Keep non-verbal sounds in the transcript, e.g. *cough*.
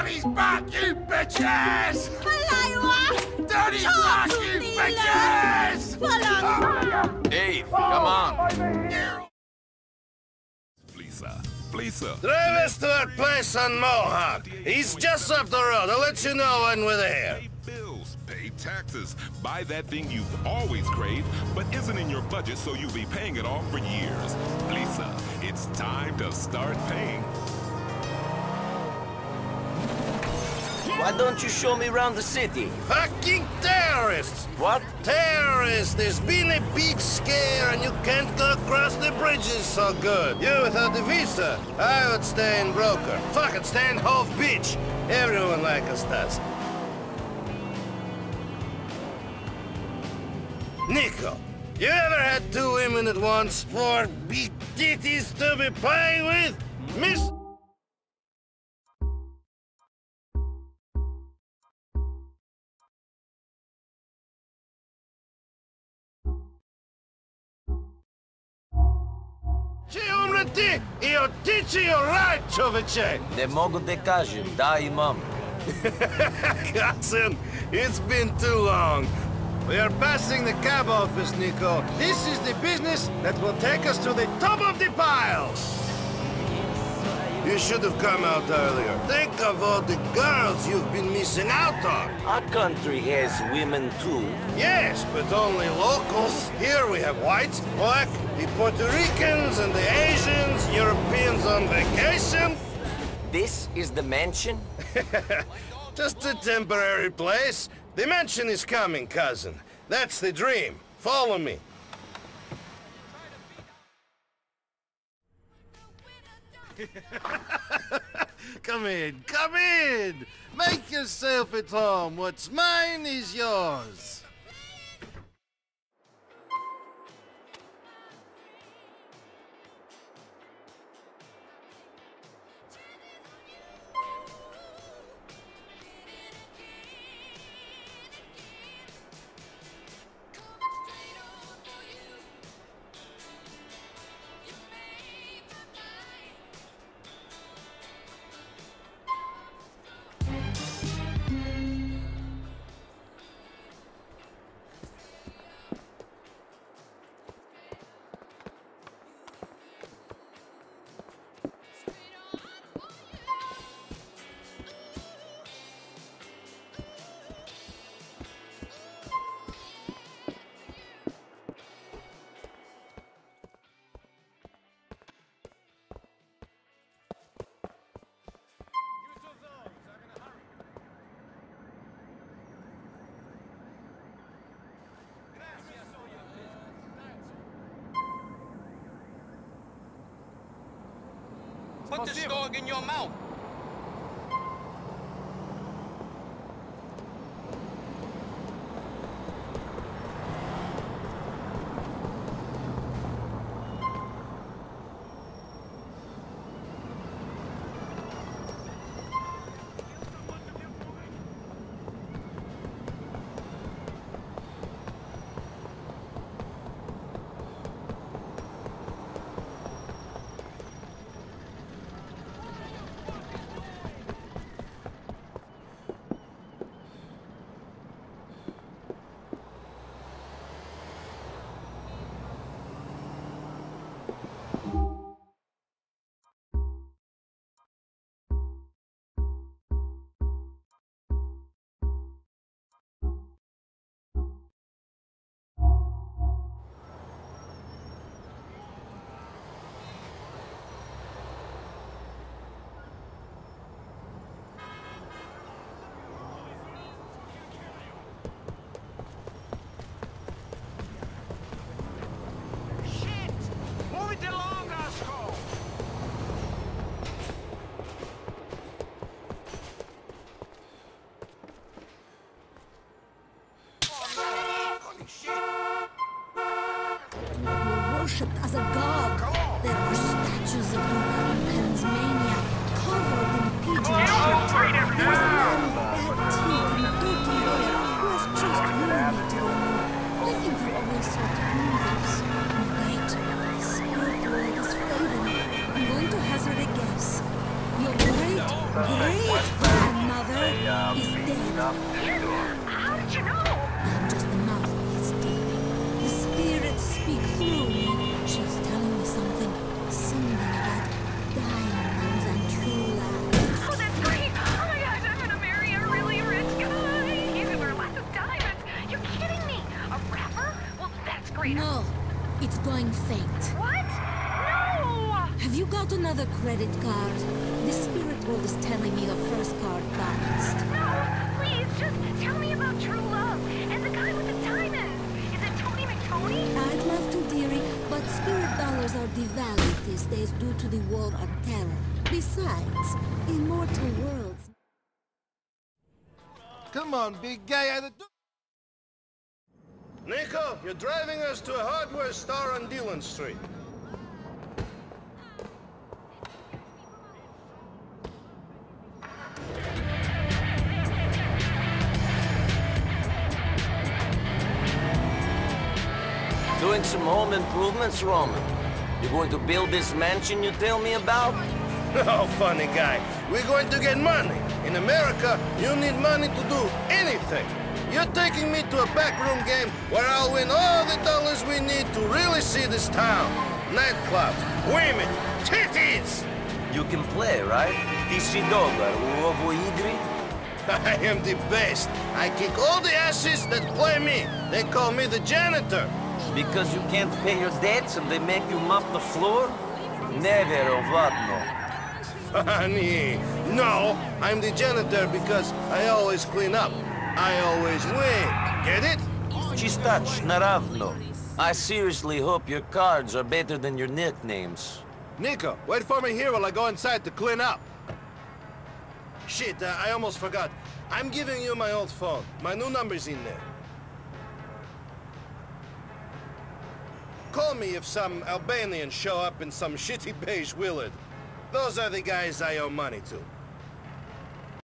Daddy's back, you bitches! Hello, Daddy's Talk back, you me, bitches! Follow Dave, oh, come on. Please, please, Drive us to that place on Mohawk. He's just up the road. I'll let you know when we're there. Pay bills, pay taxes, buy that thing you've always craved, but isn't in your budget, so you'll be paying it off for years. Lisa, it's time to start paying. Why don't you show me around the city? Fucking terrorists! What? Terrorists! There's been a big scare and you can't go across the bridges so good. You without the visa, I would stay in Broker. Fucking stay in Hove Beach. Everyone like us does. Nico, you ever had two women at once? Four big titties to be playing with? Umreti i otići o raj, čoveče! Ne mogu da kažem, da imam. Cousin, *laughs* it's been too long. We are passing the cab office, Nico. This is the business that will take us to the top of the pile. You should have come out earlier. Think of all the girls you've been missing out on. Our country has women too. Yes, but only locals. Here we have whites, black, the Puerto Ricans and the Asians, Europeans on vacation. This is the mansion? *laughs* Just a temporary place. The mansion is coming, cousin. That's the dream. Follow me. *laughs* come in, come in! Make yourself at home. What's mine is yours. Put the dog in your mouth. Worshipped as a god. There are statues of you in Tasmania, covered in pigeon shit. Have you got another credit card? The spirit world is telling me your first card bounced. No! Please, just tell me about true love and the guy with the diamonds. Is it Tony McTony? I'd love to, dearie, but spirit dollars are devalued these days due to the war on terror. Besides, immortal worlds Come on, big guy. I- Nico, you're driving us to a hardware store on Dillon Street. Doing some home improvements, Roman. You're going to build this mansion you tell me about? *laughs* Oh, funny guy. We're going to get money. In America, you need money to do anything. You're taking me to a backroom game where I'll win all the dollars we need to really see this town. Nightclubs, women, titties! You can play, right? Dobar u ovoj igri? *laughs* I am the best. I kick all the asses that play me. They call me the janitor. Because you can't pay your debts and they make you mop the floor? Neverovatno. Funny. No, I'm the janitor because I always clean up. I always win. Get it? Чистач наравно. I seriously hope your cards are better than your nicknames. Nico, wait for me here while I go inside to clean up. Shit, uh, I almost forgot. I'm giving you my old phone. My new number's in there. Call me if some Albanians show up in some shitty beige Willard. Those are the guys I owe money to.